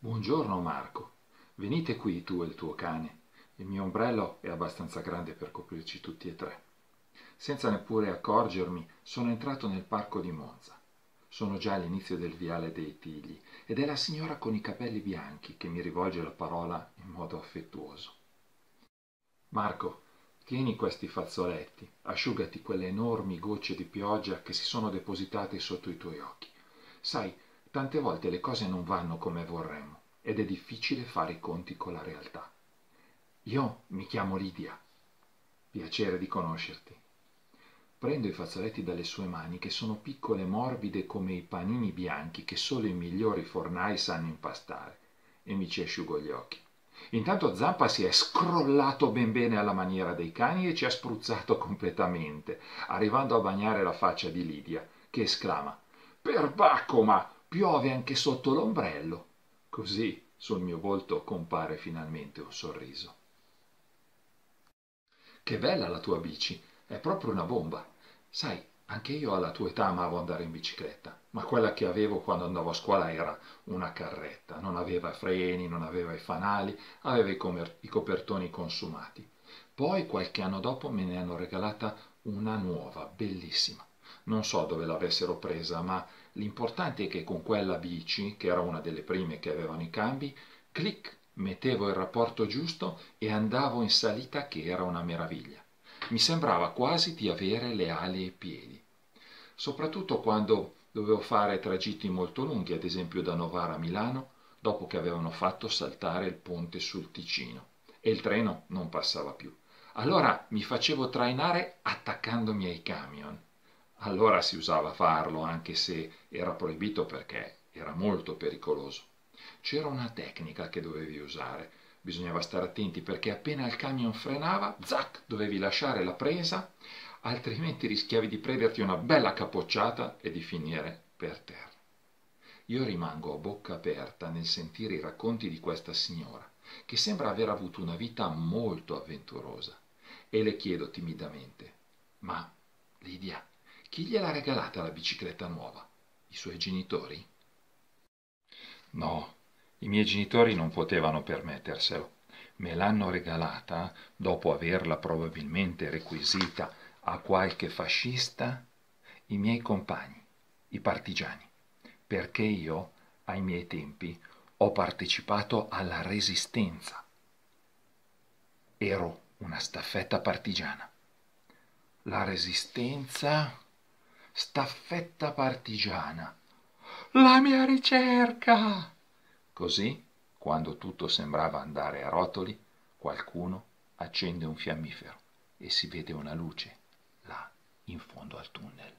Buongiorno Marco, venite qui tu e il tuo cane. Il mio ombrello è abbastanza grande per coprirci tutti e tre. Senza neppure accorgermi, sono entrato nel parco di Monza. Sono già all'inizio del viale dei Tigli ed è la signora con i capelli bianchi che mi rivolge la parola in modo affettuoso. Marco, tieni questi fazzoletti, asciugati quelle enormi gocce di pioggia che si sono depositate sotto i tuoi occhi. Sai, tante volte le cose non vanno come vorremmo ed è difficile fare i conti con la realtà. Io mi chiamo Lidia. Piacere di conoscerti. Prendo i fazzoletti dalle sue mani, che sono piccole e morbide come i panini bianchi che solo i migliori fornai sanno impastare, e mi ci asciugo gli occhi. Intanto Zampa si è scrollato ben bene alla maniera dei cani e ci ha spruzzato completamente, arrivando a bagnare la faccia di Lidia, che esclama Perbacco, ma piove anche sotto l'ombrello. Così sul mio volto compare finalmente un sorriso. Che bella la tua bici, è proprio una bomba. Sai, anche io alla tua età amavo andare in bicicletta, ma quella che avevo quando andavo a scuola era una carretta, non aveva freni, non aveva i fanali, aveva i, i copertoni consumati. Poi qualche anno dopo me ne hanno regalata una nuova, bellissima. Non so dove l'avessero presa, ma l'importante è che con quella bici, che era una delle prime che avevano i cambi, clic, mettevo il rapporto giusto e andavo in salita che era una meraviglia. Mi sembrava quasi di avere le ali ai piedi. Soprattutto quando dovevo fare tragitti molto lunghi, ad esempio da Novara a Milano, dopo che avevano fatto saltare il ponte sul Ticino e il treno non passava più. Allora mi facevo trainare attaccandomi ai camion allora si usava farlo, anche se era proibito perché era molto pericoloso. C'era una tecnica che dovevi usare, bisognava stare attenti perché appena il camion frenava, zac, dovevi lasciare la presa, altrimenti rischiavi di prenderti una bella capocciata e di finire per terra. Io rimango a bocca aperta nel sentire i racconti di questa signora, che sembra aver avuto una vita molto avventurosa, e le chiedo timidamente, ma Lidia, chi gliel'ha regalata la bicicletta nuova? I suoi genitori? No, i miei genitori non potevano permetterselo. Me l'hanno regalata dopo averla probabilmente requisita a qualche fascista i miei compagni, i partigiani, perché io, ai miei tempi, ho partecipato alla resistenza. Ero una staffetta partigiana. La resistenza staffetta partigiana. La mia ricerca! Così, quando tutto sembrava andare a rotoli, qualcuno accende un fiammifero e si vede una luce là in fondo al tunnel.